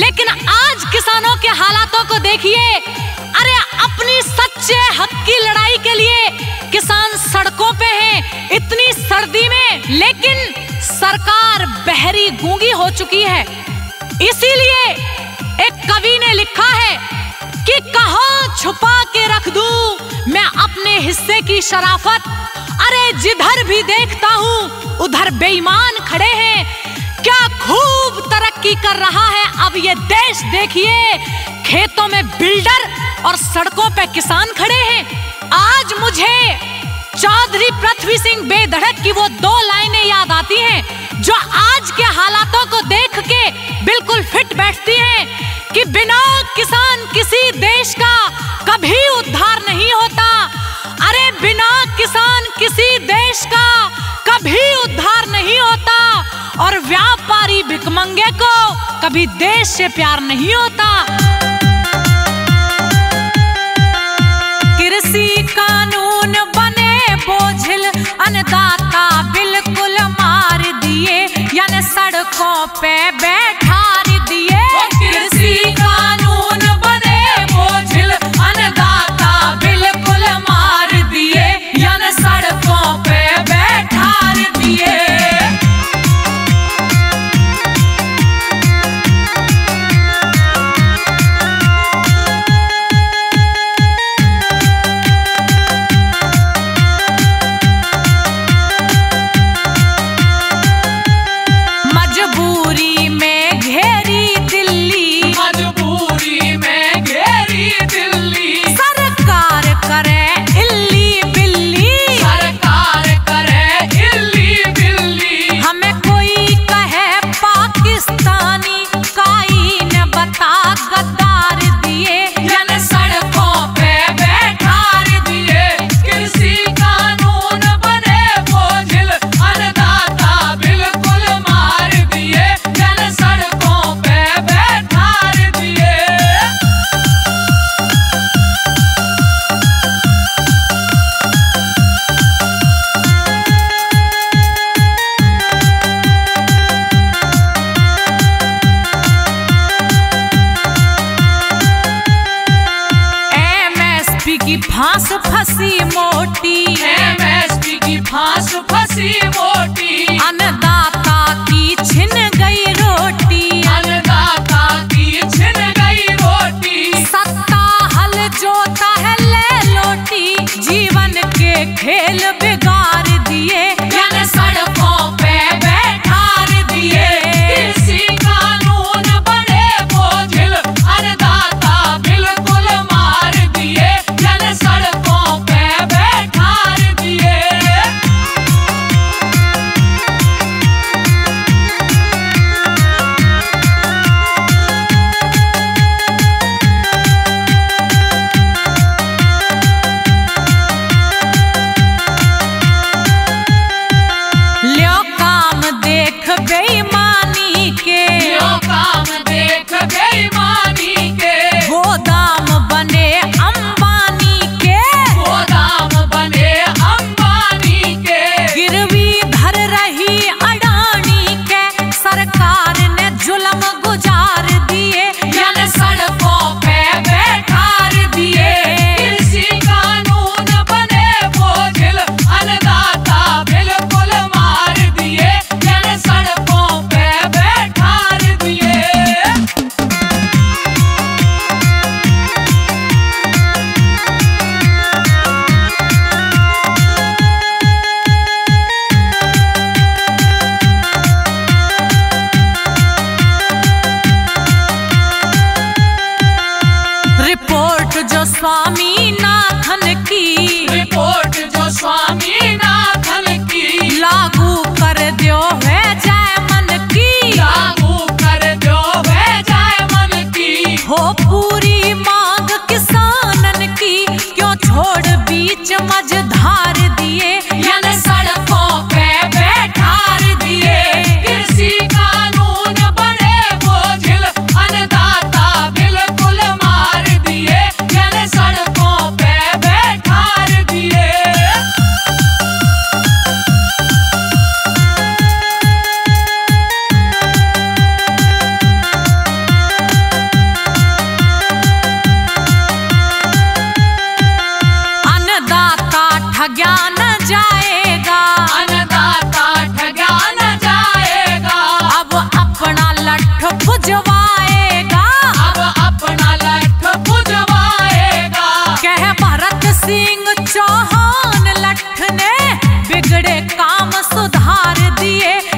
लेकिन आज किसानों के हालातों को देखिए। अरे, अपनी सच्चे हक की लड़ाई के लिए किसान सड़कों पे हैं, इतनी सर्दी में, लेकिन सरकार बहरी गूँगी हो चुकी है। इसीलिए एक कवि ने लिखा है कि कहा छुपा के रख दूँ मैं अपने हिस्से की शराफत। अरे, जिधर भी देखता हूँ, उधर बेईमान खड़े हैं तरक्की कर रहा है। अब ये देश देखिए, खेतों में बिल्डर और सड़कों पे किसान खड़े हैं। आज मुझे चौधरी पृथ्वी सिंह बेधड़क की वो दो लाइनें याद आती हैं, जो आज के हालातों को देख के बिल्कुल फिट बैठती हैं कि बिना किसान किसी देश का कभी उद्धार नहीं होता। अरे बिना किसान किसी देश का कभी उद्धार नहीं होता। और व्यापारी भिकमंगे को कभी देश से प्यार नहीं होता। कृषि कानून फांस मोटी। एमएसपी की फांस फसी मोटी। अन्नदाता की छिन गई रोटी। हमारे ने बिगड़े काम सुधार दिए।